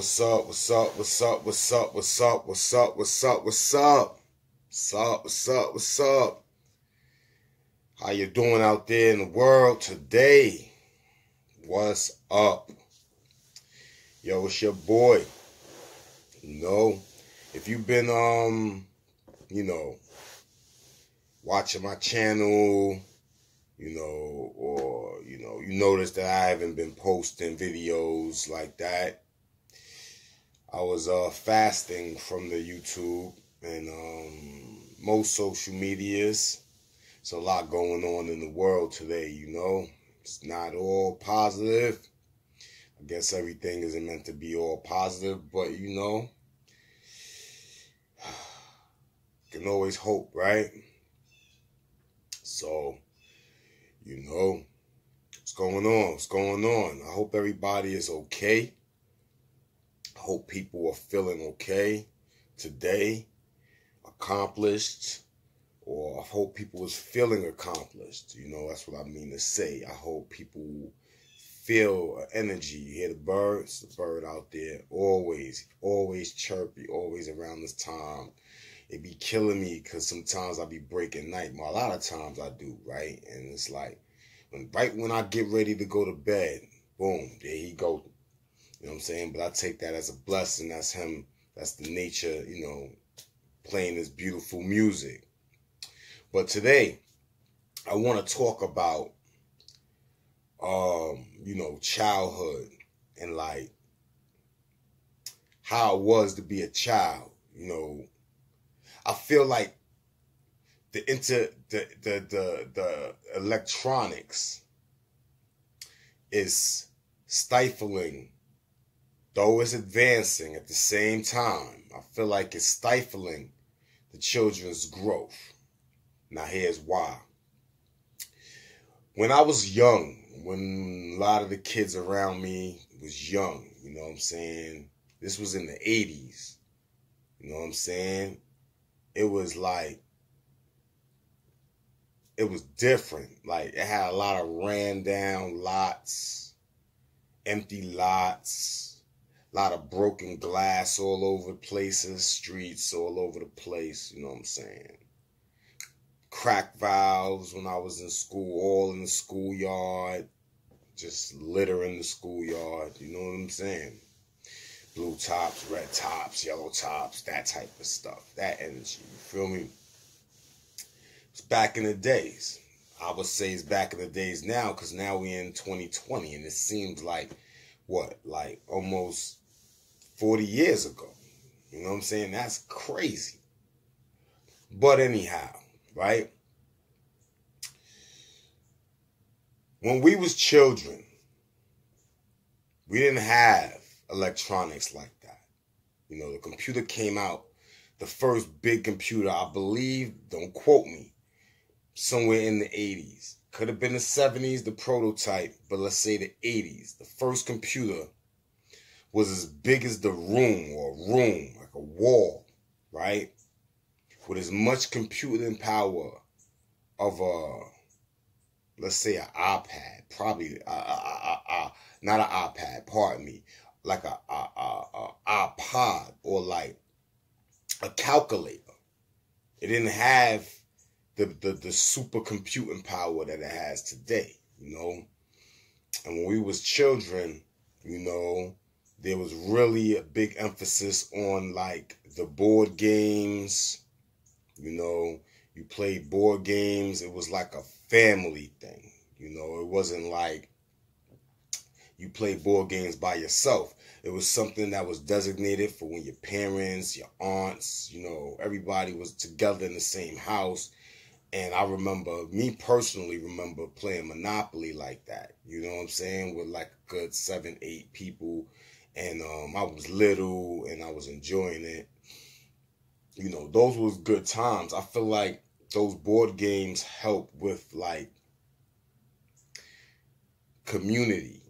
What's up, what's up, what's up, what's up, what's up, what's up, what's up, what's up? What's up, what's up, what's up? How you doing out there in the world today? What's up? Yo, it's your boy. You know, if you've been um, you know, watching my channel, you know, or you know, you notice that I haven't been posting videos like that. I was uh fasting from the YouTube and um most social medias. It's a lot going on in the world today, you know. It's not all positive. I guess everything isn't meant to be all positive, but you know, can always hope, right? So, you know, what's going on? What's going on? I hope everybody is okay. I hope people are feeling okay today, accomplished, or I hope people is feeling accomplished. You know, that's what I mean to say. I hope people feel energy. You hear the birds, the bird out there, always, always chirpy, always around this time. It be killing me because sometimes I be breaking night. Well, a lot of times I do, right? And it's like, when right when I get ready to go to bed, boom, there he go. You know what I'm saying? But I take that as a blessing. That's him. That's the nature, you know, playing this beautiful music. But today, I want to talk about, um, you know, childhood and like how it was to be a child. You know, I feel like the inter the the the, the electronics is stifling though it's advancing at the same time i feel like it's stifling the children's growth. Now here's why. When i was young when a lot of the kids around me was young you know what i'm saying? This was in the 80s you know what i'm saying? It was like it was different. Like it had a lot of ran down lots, empty lots, a lot of broken glass all over places, streets all over the place, you know what I'm saying? Crack valves when I was in school, all in the schoolyard, just litter in the schoolyard, you know what I'm saying? Blue tops, red tops, yellow tops, that type of stuff, that energy, you feel me? It's back in the days. I would say it's back in the days now because now we're in 2020 and it seems like what, like almost 40 years ago. You know what I'm saying? That's crazy. But anyhow, right? When we was children, we didn't have electronics like that. You know, the computer came out, the first big computer, I believe, don't quote me, somewhere in the 80s. Could have been the 70s, the prototype, but let's say the 80s. The first computer was as big as the room or a room, like a wall, right? With as much computing power of a, let's say an iPad, probably, uh, uh, uh, not an iPad, pardon me, like a, a, a, a iPod or like a calculator. It didn't have the, the, the super computing power that it has today, you know. And when we was children, you know, there was really a big emphasis on like the board games, you know, you played board games. It was like a family thing, you know. It wasn't like you played board games by yourself. It was something that was designated for when your parents, your aunts, you know, everybody was together in the same house and I remember me personally remember playing Monopoly like that. You know what I'm saying? With like a good seven, eight people. And um, I was little and I was enjoying it. You know, those was good times. I feel like those board games help with like community.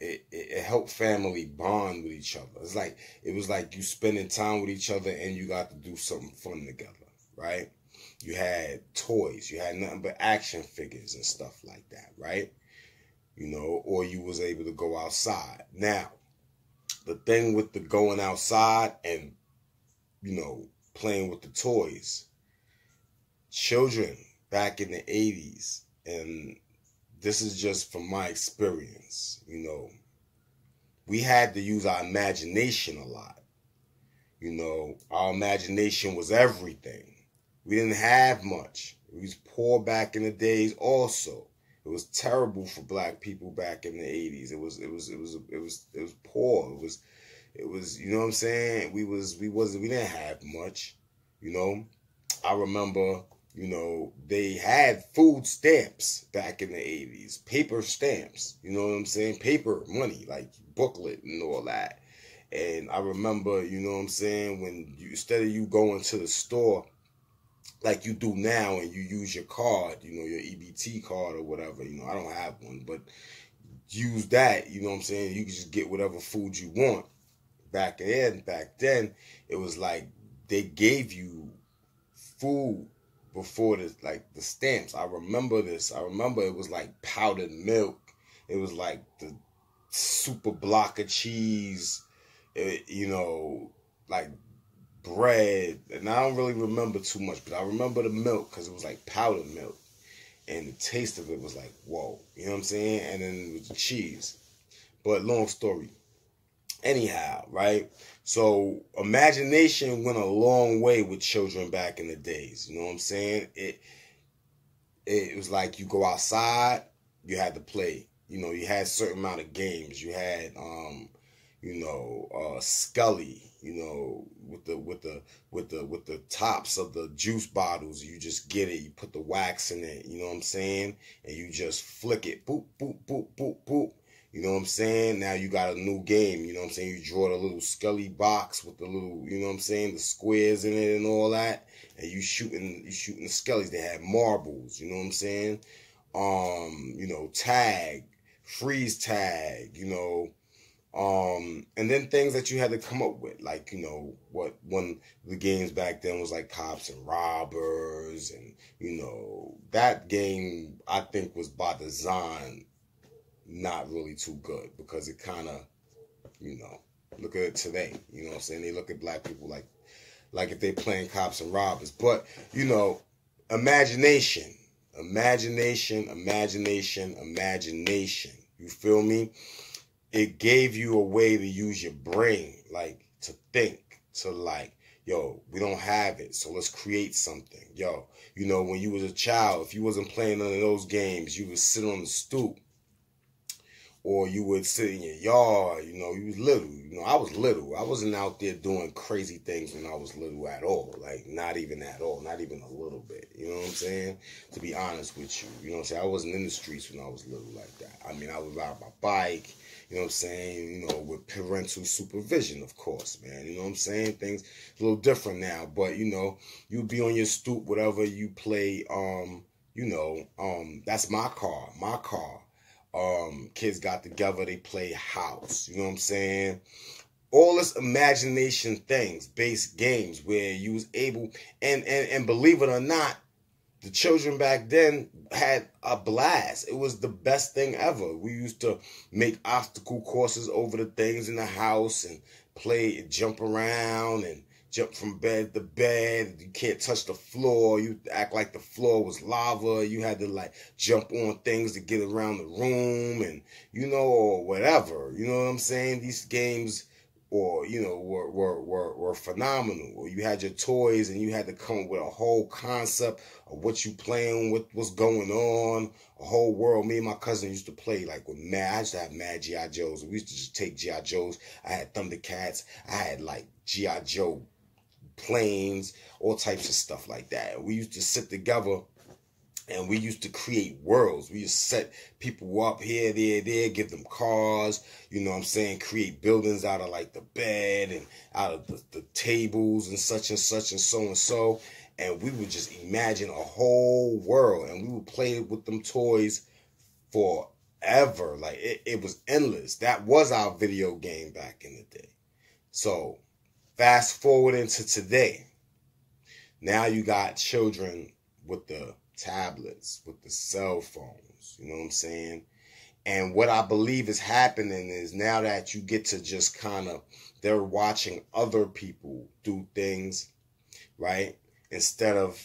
It, it, it helped family bond with each other. It's like it was like you spending time with each other and you got to do something fun together, right? You had toys. You had nothing but action figures and stuff like that, right? you know, or you was able to go outside. Now, the thing with the going outside and, you know, playing with the toys, children back in the 80s, and this is just from my experience, you know, we had to use our imagination a lot. You know, our imagination was everything. We didn't have much. We was poor back in the days also. It was terrible for black people back in the 80s. It was it was it was it was it was poor. It was it was you know what I'm saying? We was we wasn't we didn't have much, you know. I remember, you know, they had food stamps back in the 80s, paper stamps, you know what I'm saying? Paper money, like booklet and all that. And I remember, you know what I'm saying, when you instead of you going to the store like you do now and you use your card, you know, your EBT card or whatever, you know, I don't have one, but use that, you know what I'm saying? You can just get whatever food you want. Back then, back then, it was like they gave you food before the like the stamps. I remember this. I remember it was like powdered milk. It was like the super block of cheese. It, you know, like bread, and I don't really remember too much, but I remember the milk because it was like powdered milk, and the taste of it was like whoa, you know what I'm saying? And then it was the cheese. But long story. Anyhow, right? So imagination went a long way with children back in the days. You know what I'm saying? It it was like you go outside, you had to play. You know, you had certain amount of games. You had um you know, uh, Scully, you know, with the with the with the with the tops of the juice bottles. You just get it, you put the wax in it, you know what I'm saying? And you just flick it, boop, boop, boop, boop, boop. You know what I'm saying? Now you got a new game, you know what I'm saying? You draw the little Scully box with the little, you know what I'm saying, the squares in it and all that. And you shooting you shooting the Scullys. They had marbles, you know what I'm saying? Um, you know, tag, freeze tag, you know, um, and then things that you had to come up with, like, you know, what one the games back then was like cops and robbers, and you know, that game I think was by design not really too good because it kind of, you know, look at it today, you know what I'm saying? They look at black people like, like if they playing cops and robbers, but you know, imagination, imagination, imagination, imagination. You feel me? It gave you a way to use your brain, like to think, to like, yo, we don't have it, so let's create something. Yo, you know, when you was a child, if you wasn't playing none of those games, you would sit on the stoop. Or you would sit in your yard, you know, you was little. You know, I was little. I wasn't out there doing crazy things when I was little at all. Like not even at all, not even a little bit. You know what I'm saying? To be honest with you. You know what I'm saying? I wasn't in the streets when I was little like that. I mean I would ride my bike you know what I'm saying? You know, with parental supervision, of course, man. You know what I'm saying? Things a little different now, but you know, you be on your stoop, whatever you play. Um, you know, um, that's my car, my car. Um, kids got together, they play house. You know what I'm saying? All this imagination things, based games where you was able, and and and believe it or not, the children back then had a blast. It was the best thing ever. We used to make obstacle courses over the things in the house and play, and jump around and jump from bed to bed. You can't touch the floor. You act like the floor was lava. You had to like jump on things to get around the room and, you know, or whatever. You know what I'm saying? These games or you know were, were were were phenomenal or you had your toys and you had to come up with a whole concept of what you playing with what's going on. A whole world. Me and my cousin used to play like with mad I used to have mad GI Joes. We used to just take GI Joes. I had Thundercats. I had like GI Joe planes all types of stuff like that. We used to sit together and we used to create worlds. We used to set people up here, there, there, give them cars, you know what I'm saying, create buildings out of like the bed and out of the, the tables and such and such and so and so. And we would just imagine a whole world and we would play with them toys forever. Like it, it was endless. That was our video game back in the day. So fast forward into today. Now you got children with the tablets, with the cell phones. You know what I'm saying? And what I believe is happening is now that you get to just kind of, they're watching other people do things, right? Instead of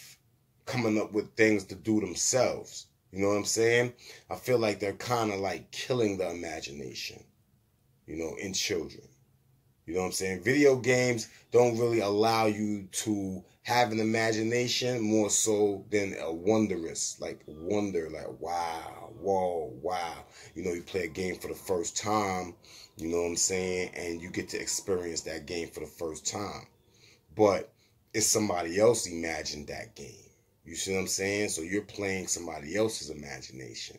coming up with things to do themselves. You know what I'm saying? I feel like they're kind of like killing the imagination, you know, in children. You know what I'm saying? Video games don't really allow you to have an imagination more so than a wondrous, like wonder, like wow, whoa, wow. You know, you play a game for the first time, you know what I'm saying? And you get to experience that game for the first time. But it's somebody else imagined that game. You see what I'm saying? So you're playing somebody else's imagination,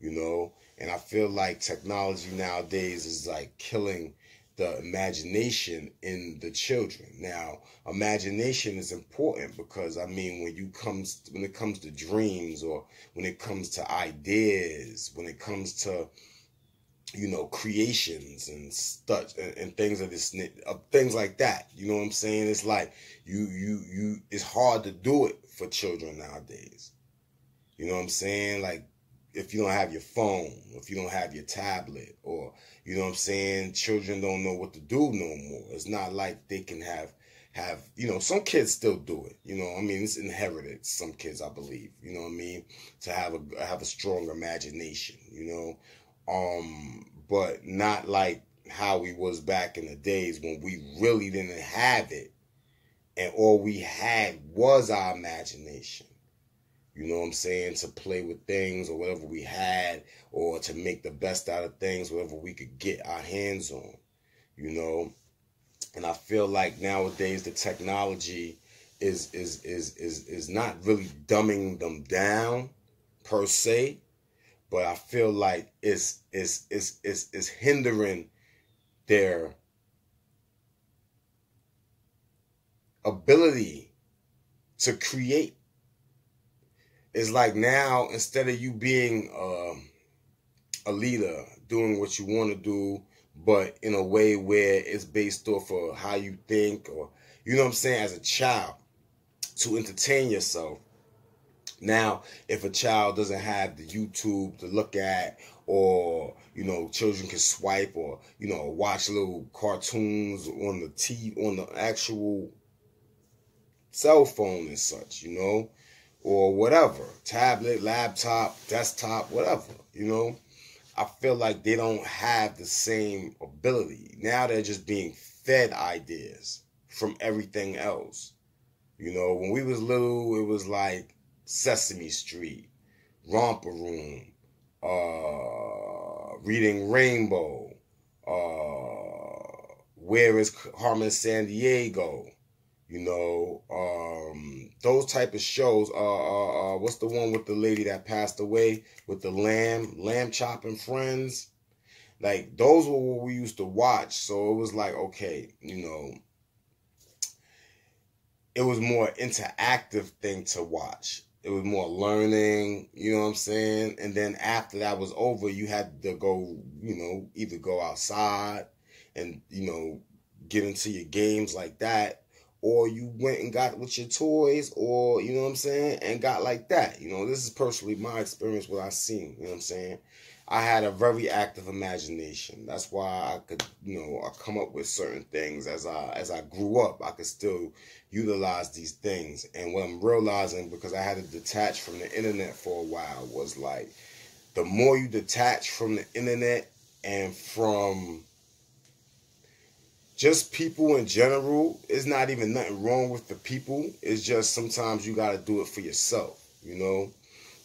you know? And I feel like technology nowadays is like killing the imagination in the children. Now, imagination is important because I mean when you comes when it comes to dreams or when it comes to ideas, when it comes to you know creations and stuff and, and things of this uh, things like that. You know what I'm saying? It's like you you you it's hard to do it for children nowadays. You know what I'm saying? Like if you don't have your phone, if you don't have your tablet, or you know what I'm saying, children don't know what to do no more. It's not like they can have have you know some kids still do it. You know, I mean it's inherited. Some kids, I believe. You know what I mean to have a have a strong imagination. You know, um, but not like how we was back in the days when we really didn't have it and all we had was our imagination. You know what I'm saying? To play with things or whatever we had, or to make the best out of things, whatever we could get our hands on. You know? And I feel like nowadays the technology is is is is is not really dumbing them down per se, but I feel like it's it's it's it's, it's hindering their ability to create. It's like now, instead of you being uh, a leader, doing what you want to do, but in a way where it's based off of how you think, or, you know what I'm saying, as a child, to entertain yourself. Now, if a child doesn't have the YouTube to look at, or you know, children can swipe, or you know, watch little cartoons on the T on the actual cell phone and such, you know, or whatever, tablet, laptop, desktop, whatever, you know. I feel like they don't have the same ability. Now they're just being fed ideas from everything else. You know, when we was little, it was like Sesame Street, Romper Room, uh, Reading Rainbow, uh, Where is Carmen Sandiego? You know, um, those type of shows. Uh, uh, uh, what's the one with the lady that passed away with the lamb, lamb chopping friends? Like those were what we used to watch. So it was like, okay, you know, it was more interactive thing to watch. It was more learning, you know what I'm saying? And then after that was over, you had to go, you know, either go outside and, you know, get into your games like that or you went and got with your toys or you know what I'm saying and got like that. You know, this is personally my experience what I've seen, you know what I'm saying? I had a very active imagination. That's why I could, you know, I come up with certain things as I as I grew up. I could still utilize these things. And what I'm realizing because I had to detach from the internet for a while was like the more you detach from the internet and from just people in general, it's not even nothing wrong with the people. It's just sometimes you got to do it for yourself, you know?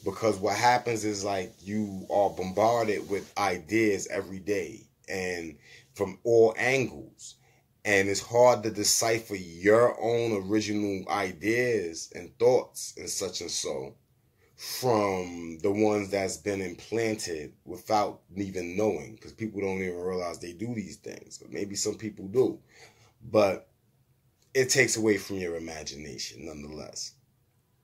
Because what happens is like you are bombarded with ideas every day and from all angles. And it's hard to decipher your own original ideas and thoughts and such and so from the ones that's been implanted without even knowing because people don't even realize they do these things maybe some people do. But it takes away from your imagination nonetheless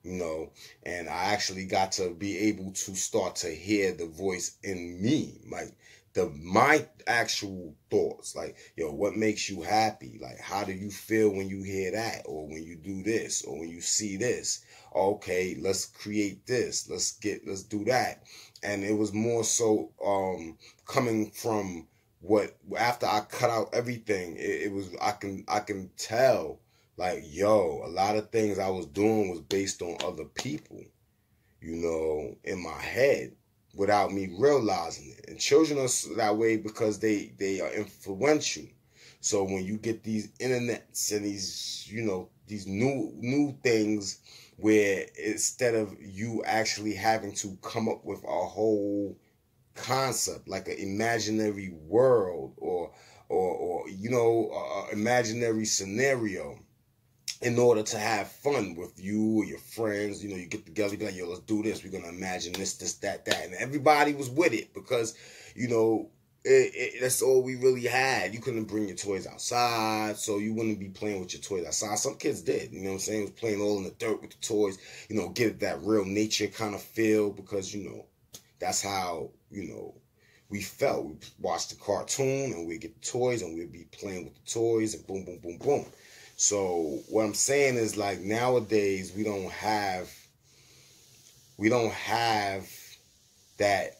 you know? And i actually got to be able to start to hear the voice in me like the my actual thoughts like yo what makes you happy? Like how do you feel when you hear that? Or when you do this or when you see this? Okay let's create this. Let's get let's do that. And it was more so um, coming from what after I cut out everything, it, it was I can I can tell like yo, a lot of things I was doing was based on other people, you know, in my head without me realizing it. And children are that way because they they are influential. So when you get these internets and these, you know, these new new things where instead of you actually having to come up with a whole concept like an imaginary world or or or you know a imaginary scenario in order to have fun with you or your friends you know you get together you be like yo let's do this we're gonna imagine this this that that and everybody was with it because you know it, it, that's all we really had. You couldn't bring your toys outside, so you wouldn't be playing with your toys outside. Some kids did, you know what I'm saying? Was playing all in the dirt with the toys, you know, get that real nature kind of feel because you know that's how you know we felt. We watched the cartoon and we get the toys and we'd be playing with the toys and boom, boom, boom, boom. So what I'm saying is like nowadays we don't have we don't have that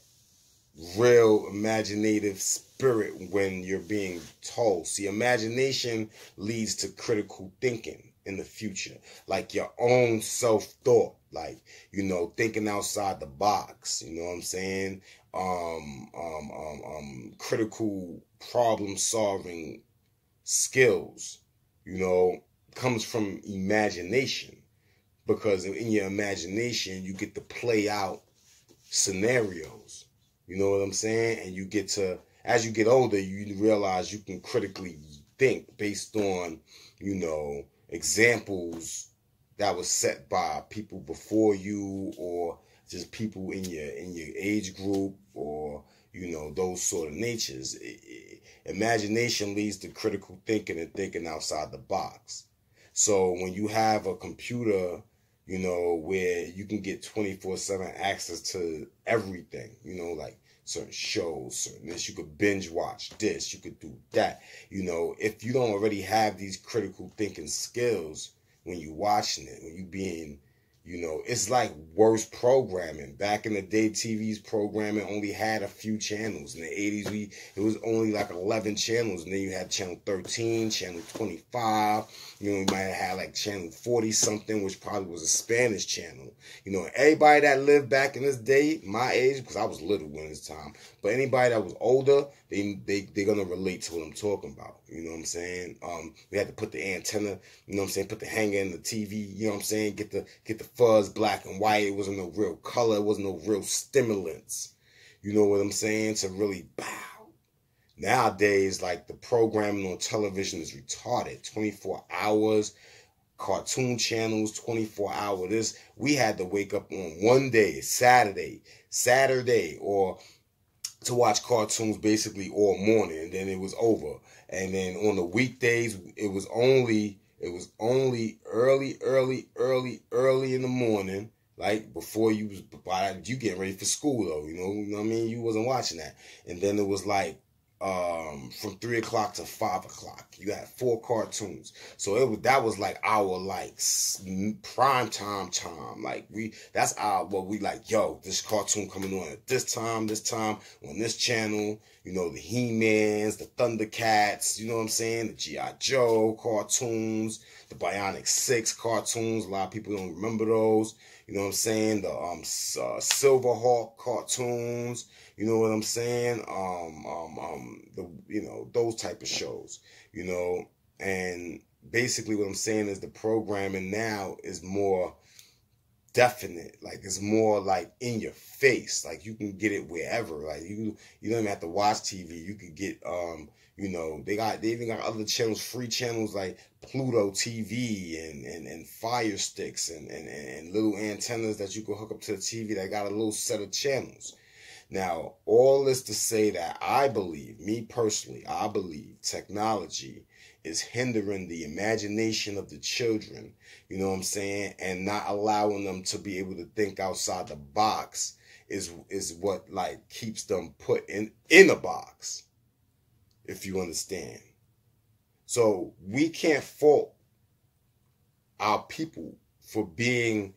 real imaginative spirit when you're being told. See, imagination leads to critical thinking in the future, like your own self thought, like, you know, thinking outside the box, you know what I'm saying? Um, um, um, um, critical problem solving skills, you know, comes from imagination because in your imagination, you get to play out scenarios you know what I'm saying? And you get to, as you get older, you realize you can critically think based on, you know, examples that was set by people before you or just people in your in your age group or you know those sort of natures imagination leads to critical thinking and thinking outside the box so when you have a computer you know, where you can get 24 7 access to everything, you know, like certain shows, certain this. You could binge watch this, you could do that. You know, if you don't already have these critical thinking skills when you're watching it, when you being you know, it's like worse programming. Back in the day, TV's programming only had a few channels. In the 80s, we it was only like 11 channels. And then you had channel 13, channel 25. You know, you might have had like channel 40 something, which probably was a Spanish channel. You know, everybody that lived back in this day, my age, because I was little when this time, but anybody that was older, they they they're gonna relate to what I'm talking about. You know what I'm saying? Um, we had to put the antenna, you know what I'm saying, put the hanger in the TV, you know what I'm saying, get the get the fuzz black and white. It wasn't no real color, it wasn't no real stimulants. You know what I'm saying? To really bow. Nowadays, like the programming on television is retarded. 24 hours, cartoon channels, 24 hour this. We had to wake up on one day, Saturday, Saturday, or to watch cartoons basically all morning and then it was over. And then on the weekdays it was only it was only early, early, early, early in the morning, like before you was you getting ready for school though, you know, you know what I mean? You wasn't watching that. And then it was like um from three o'clock to five o'clock. You had four cartoons, so it was that was like our like prime time time. Like we that's our what we like. Yo, this cartoon coming on at this time, this time on this channel. You know the He Mans, the Thundercats. You know what I'm saying? The GI Joe cartoons, the Bionic Six cartoons. A lot of people don't remember those. You know what I'm saying? The um uh, Silverhawk cartoons. You know what I'm saying? Um, um, um, the you know those type of shows. You know, and basically what I'm saying is the programming now is more definite. Like it's more like in your face. Like you can get it wherever. Like you you don't even have to watch TV. You could get um you know they got they even got other channels, free channels like Pluto TV and and, and Fire Sticks and, and and little antennas that you can hook up to the TV that got a little set of channels. Now, all this to say that I believe, me personally, I believe technology is hindering the imagination of the children, you know what I'm saying, and not allowing them to be able to think outside the box is is what like keeps them put in in a box. If you understand. So, we can't fault our people for being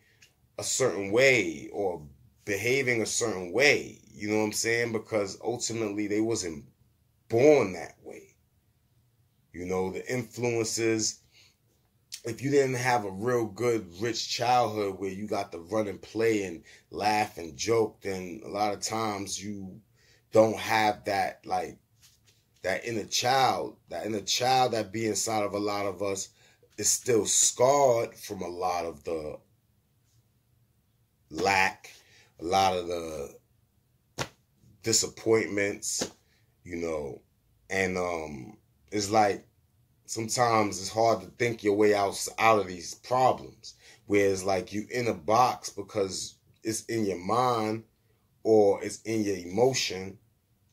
a certain way or behaving a certain way. You know what I'm saying? Because ultimately they wasn't born that way. You know, the influences if you didn't have a real good rich childhood where you got to run and play and laugh and joke, then a lot of times you don't have that like that inner child, that inner child that be inside of a lot of us is still scarred from a lot of the lack, a lot of the disappointments, you know, and um it's like sometimes it's hard to think your way out out of these problems. Whereas like you in a box because it's in your mind or it's in your emotion,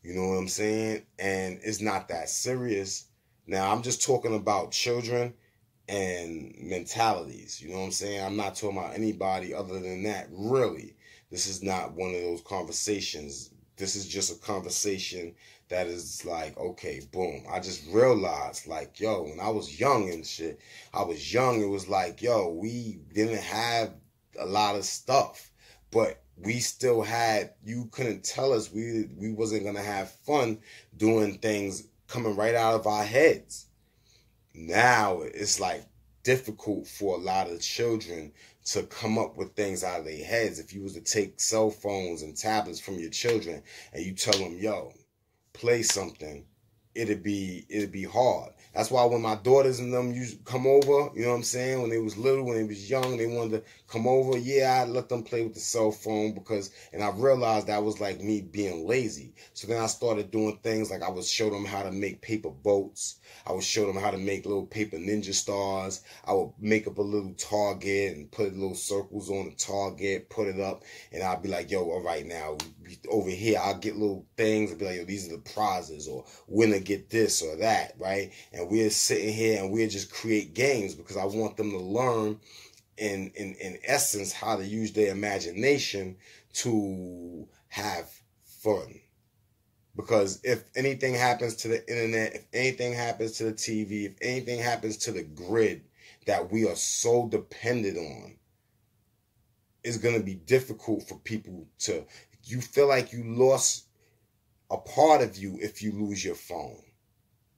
you know what I'm saying? And it's not that serious. Now I'm just talking about children and mentalities. You know what I'm saying? I'm not talking about anybody other than that. Really, this is not one of those conversations. This is just a conversation that is like, okay, boom. I just realized, like, yo, when I was young and shit, I was young. It was like, yo, we didn't have a lot of stuff, but we still had. You couldn't tell us we we wasn't gonna have fun doing things coming right out of our heads. Now it's like difficult for a lot of children to come up with things out of their heads. If you was to take cell phones and tablets from your children and you tell them, yo, play something, it'd be it'd be hard. That's why when my daughters and them used come over, you know what I'm saying, when they was little, when they was young, they wanted to come over. Yeah, I let them play with the cell phone because, and I realized that was like me being lazy. So then I started doing things like I would show them how to make paper boats. I would show them how to make little paper ninja stars. I would make up a little target and put little circles on the target, put it up, and I'd be like, yo, all right, now over here, I'll get little things and be like, yo, these are the prizes, or winner get this or that, right? And we're sitting here and we're just create games because I want them to learn in in in essence how to use their imagination to have fun because if anything happens to the internet if anything happens to the tv if anything happens to the grid that we are so dependent on it's going to be difficult for people to you feel like you lost a part of you if you lose your phone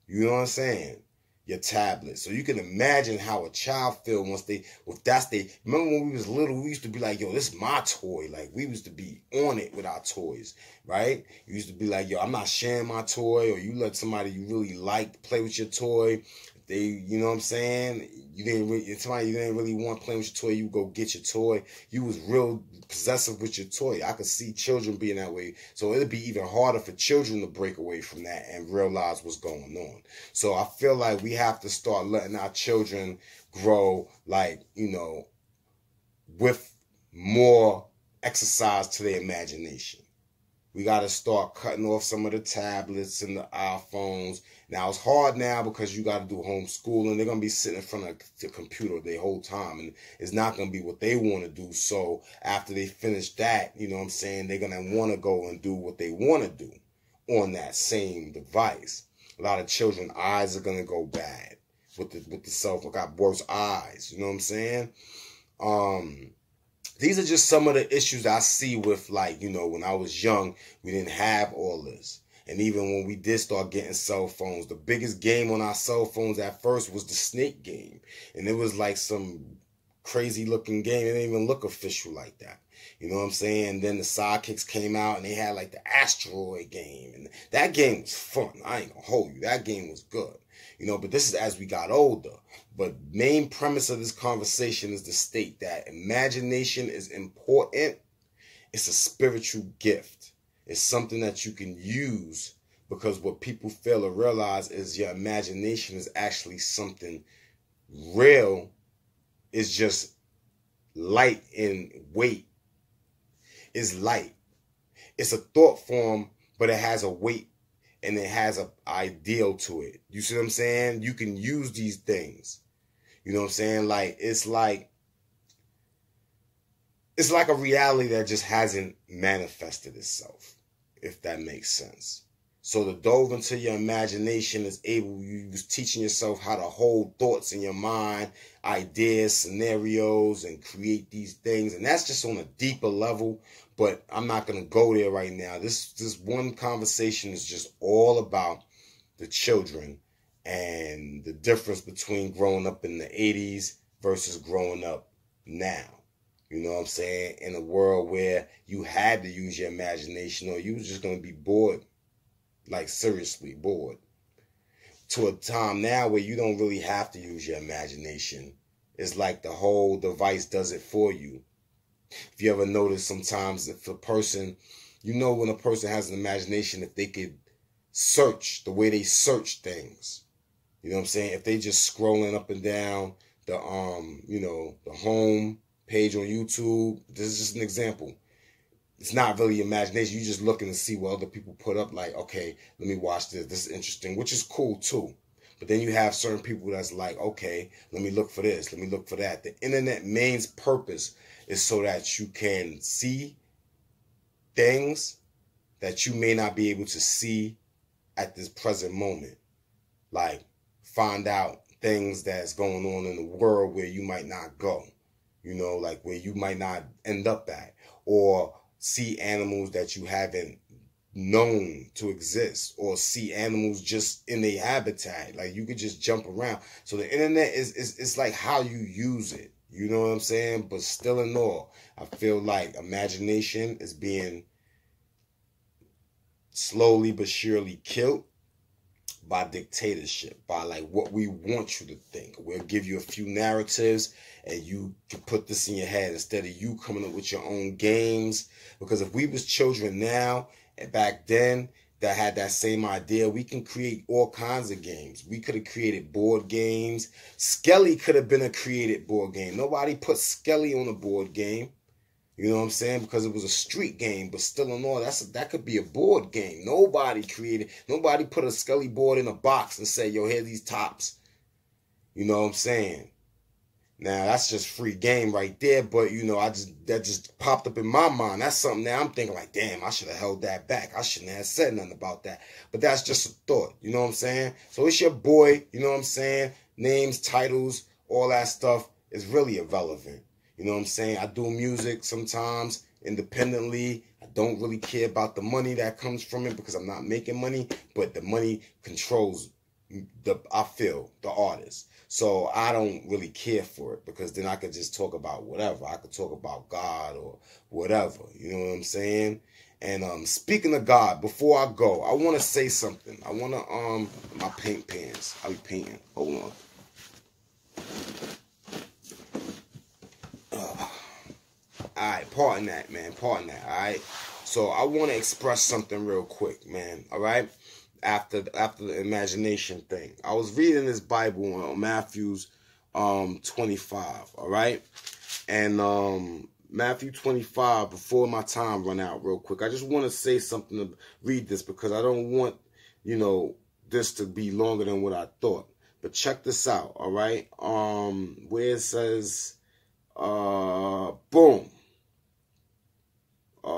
you know what i'm saying your tablet. So you can imagine how a child feel once they, if that's they, remember when we was little, we used to be like, yo, this is my toy. Like we used to be on it with our toys, right? You used to be like, yo, I'm not sharing my toy or you let somebody you really like play with your toy. They, you know what I'm saying? You didn't really, somebody you didn't really want playing with your toy, you go get your toy. You was real possessive with your toy. I could see children being that way. So it'd be even harder for children to break away from that and realize what's going on. So I feel like we have to start letting our children grow like, you know, with more exercise to their imagination. We got to start cutting off some of the tablets and the iPhones. Now it's hard now because you got to do homeschooling. They're gonna be sitting in front of the computer the whole time, and it's not gonna be what they want to do. So after they finish that, you know what I'm saying, they're gonna want to go and do what they want to do on that same device. A lot of children eyes are gonna go bad with the with the cell phone. Got worse eyes. You know what I'm saying? Um, these are just some of the issues I see with like, you know, when I was young, we didn't have all this. And even when we did start getting cell phones, the biggest game on our cell phones at first was the snake game. And it was like some crazy looking game. It didn't even look official like that. You know what I'm saying? And then the sidekicks came out and they had like the asteroid game. And that game was fun. I ain't gonna hold you. That game was good. You know, but this is as we got older. But main premise of this conversation is to state that imagination is important. It's a spiritual gift. It's something that you can use because what people fail to realize is your imagination is actually something real. It's just light in weight. It's light. It's a thought form, but it has a weight and it has a ideal to it. You see what I'm saying? You can use these things. You know what I'm saying? Like it's like it's like a reality that just hasn't manifested itself, if that makes sense. So to delve into your imagination is able you was teaching yourself how to hold thoughts in your mind, ideas, scenarios, and create these things. And that's just on a deeper level. But I'm not gonna go there right now. This this one conversation is just all about the children and the difference between growing up in the 80s versus growing up now. You know what I'm saying? In a world where you had to use your imagination or you was just going to be bored. Like seriously bored. To a time now where you don't really have to use your imagination. It's like the whole device does it for you. If you ever notice sometimes if a person, you know when a person has an imagination, if they could search the way they search things. You know what I'm saying? If they just scrolling up and down the um, you know, the home page on YouTube. This is just an example. It's not really imagination. You're just looking to see what other people put up. Like, okay, let me watch this. This is interesting, which is cool too. But then you have certain people that's like, okay, let me look for this. Let me look for that. The internet main's purpose is so that you can see things that you may not be able to see at this present moment. Like, find out things that's going on in the world where you might not go you know, like where you might not end up at, or see animals that you haven't known to exist, or see animals just in their habitat. Like you could just jump around. So the internet is is it's like how you use it. You know what I'm saying? But still in all, I feel like imagination is being slowly but surely killed by dictatorship, by like what we want you to think. We'll give you a few narratives and you can put this in your head instead of you coming up with your own games. Because if we was children now and back then that had that same idea, we can create all kinds of games. We could have created board games. Skelly could have been a created board game. Nobody put Skelly on a board game. You know what I'm saying? Because it was a street game, but still in all, that's a, that could be a board game. Nobody created, nobody put a Skelly board in a box and say, "Yo, here these tops." You know what I'm saying? Now that's just free game right there, but you know, I just that just popped up in my mind. That's something that I'm thinking like, damn, I should have held that back. I shouldn't have said nothing about that. But that's just a thought. You know what I'm saying? So it's your boy. You know what I'm saying? Names, titles, all that stuff is really irrelevant. You know what I'm saying? I do music sometimes independently. I don't really care about the money that comes from it because I'm not making money, but the money controls the I feel the artist. So I don't really care for it because then I could just talk about whatever. I could talk about God or whatever. You know what I'm saying? And um, speaking of God, before I go, I want to say something. I want to um my paint pans. I'll be painting. Hold on. All right, pardon that, man. Pardon that. All right. So I want to express something real quick, man. All right. After after the imagination thing, I was reading this Bible on Matthew's um 25. All right, and um Matthew 25. Before my time run out, real quick, I just want to say something to read this because I don't want you know this to be longer than what I thought. But check this out. All right. Um, where it says, uh, boom. Um,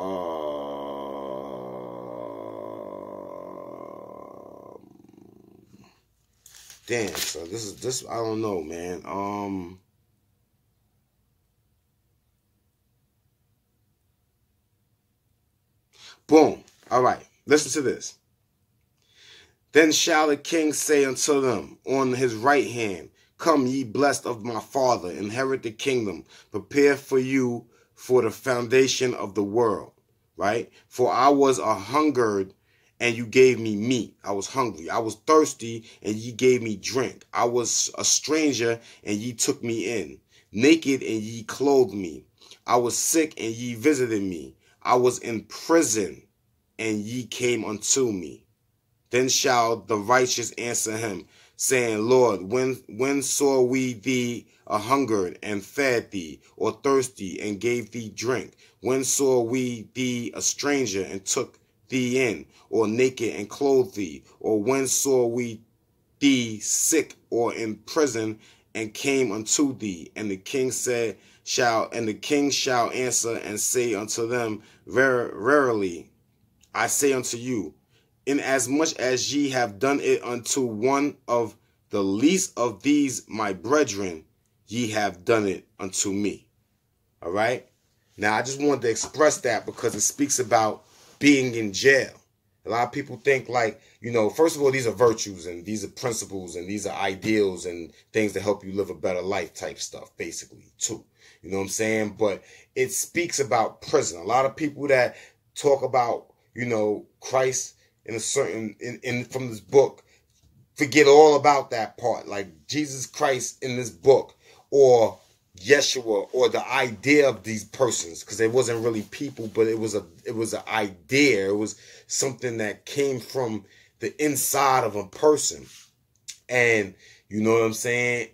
damn. So this is this. I don't know, man. Um. Boom. All right. Listen to this. Then shall the king say unto them on his right hand, Come, ye blessed of my father, inherit the kingdom, prepare for you for the foundation of the world, right? For I was a hungered and you gave me meat. I was hungry. I was thirsty and ye gave me drink. I was a stranger and ye took me in. Naked and ye clothed me. I was sick and ye visited me. I was in prison and ye came unto me. Then shall the righteous answer him, saying, Lord, when when saw we thee a hungered and fed thee, or thirsty and gave thee drink? When saw we thee a stranger and took thee in, or naked and clothed thee? Or when saw we thee sick or in prison and came unto thee? And the king said, Shall and the king shall answer and say unto them, Ver, Verily, I say unto you, inasmuch as ye have done it unto one of the least of these my brethren, ye have done it unto me. All right? Now, I just wanted to express that because it speaks about being in jail. A lot of people think like, you know, first of all, these are virtues and these are principles and these are ideals and things to help you live a better life type stuff, basically, too. You know what I'm saying? But it speaks about prison. A lot of people that talk about, you know, Christ in a certain in, in from this book forget all about that part. Like Jesus Christ in this book or Yeshua or the idea of these persons because it wasn't really people but it was a it was an idea. It was something that came from the inside of a person. And you know what I'm saying?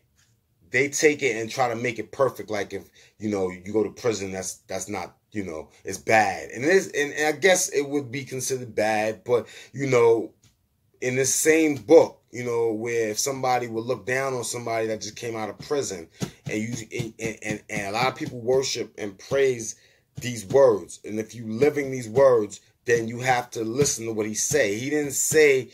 They take it and try to make it perfect. Like if you know you go to prison that's that's not you know it's bad. And it is and, and I guess it would be considered bad but you know in the same book you know, where if somebody would look down on somebody that just came out of prison, and you and, and, and a lot of people worship and praise these words, and if you living these words, then you have to listen to what he say. He didn't say.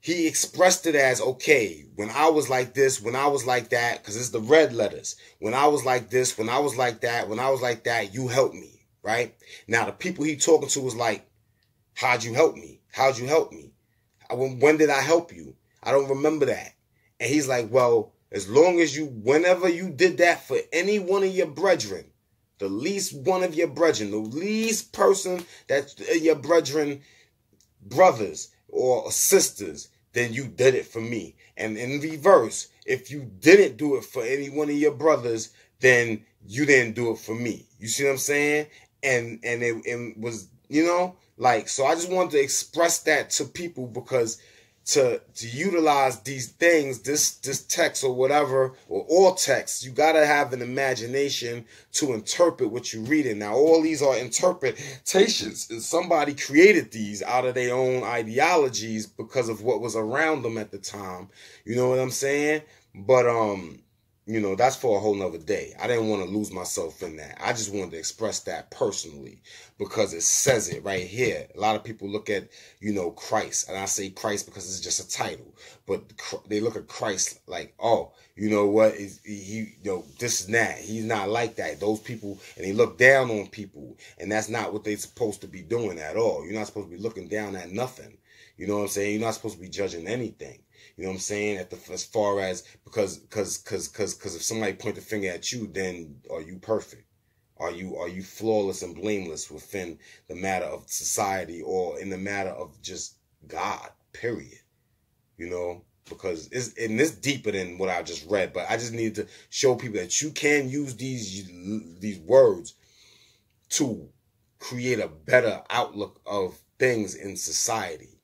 He expressed it as okay. When I was like this, when I was like that, because it's the red letters. When I was like this, when I was like that, when I was like that, you helped me, right? Now the people he talking to was like, "How'd you help me? How'd you help me?" When did I help you? I don't remember that. And he's like, well, as long as you, whenever you did that for any one of your brethren, the least one of your brethren, the least person that uh, your brethren, brothers or sisters, then you did it for me. And in reverse, if you didn't do it for any one of your brothers, then you didn't do it for me. You see what I'm saying? And and it, it was, you know, like, so I just wanted to express that to people because to to utilize these things, this this text or whatever, or all texts, you gotta have an imagination to interpret what you're reading. Now, all these are interpretations, and somebody created these out of their own ideologies because of what was around them at the time. You know what I'm saying? But um, you know, that's for a whole nother day. I didn't want to lose myself in that. I just wanted to express that personally because it says it right here. A lot of people look at, you know, Christ, and I say Christ because it's just a title, but they look at Christ like, oh, you know what? He, you know, this and that. He's not like that. Those people, and they look down on people, and that's not what they're supposed to be doing at all. You're not supposed to be looking down at nothing. You know what I'm saying? You're not supposed to be judging anything. You know what I'm saying? At the as far as because because because because because if somebody point the finger at you, then are you perfect? Are you are you flawless and blameless within the matter of society or in the matter of just God? Period. You know, because it's and it's deeper than what I just read. But I just need to show people that you can use these these words to create a better outlook of things in society